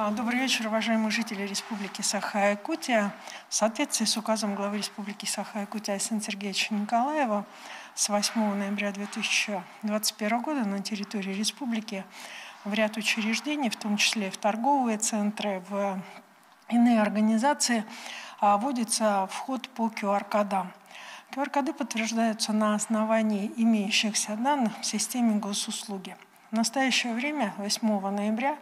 А, добрый вечер, уважаемые жители Республики Саха-Якутия. В соответствии с указом главы Республики Саха-Якутия Александра Сергеевича Николаева с 8 ноября 2021 года на территории республики в ряд учреждений, в том числе в торговые центры, в иные организации, а, вводится вход по QR-кодам. QR-коды подтверждаются на основании имеющихся данных в системе госуслуги – в настоящее время, 8 ноября,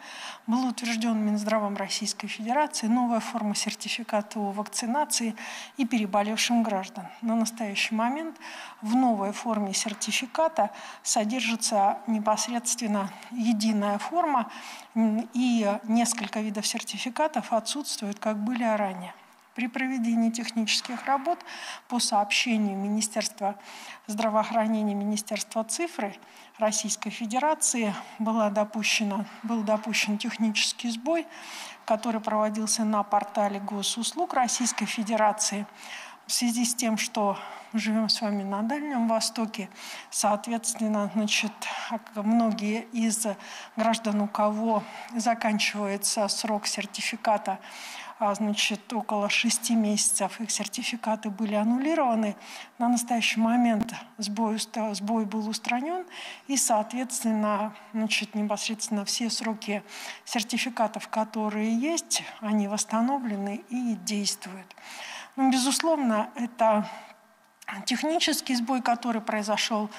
была утвержден Минздравом Российской Федерации новая форма сертификата о вакцинации и переболевшим граждан. На настоящий момент в новой форме сертификата содержится непосредственно единая форма, и несколько видов сертификатов отсутствуют, как были ранее. При проведении технических работ по сообщению Министерства здравоохранения, Министерства цифры Российской Федерации была допущена, был допущен технический сбой, который проводился на портале госуслуг Российской Федерации в связи с тем, что живем с вами на Дальнем Востоке, соответственно, значит, многие из граждан, у кого заканчивается срок сертификата а, значит, около шести месяцев их сертификаты были аннулированы. На настоящий момент сбой, сбой был устранен, и, соответственно, значит, непосредственно все сроки сертификатов, которые есть, они восстановлены и действуют. Ну, безусловно, это технический сбой, который произошел.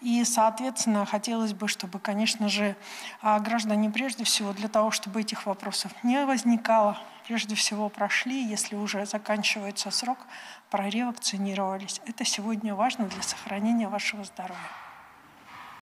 И, соответственно, хотелось бы, чтобы, конечно же, а, граждане прежде всего для того, чтобы этих вопросов не возникало, прежде всего прошли, если уже заканчивается срок, проревакцинировались. Это сегодня важно для сохранения вашего здоровья.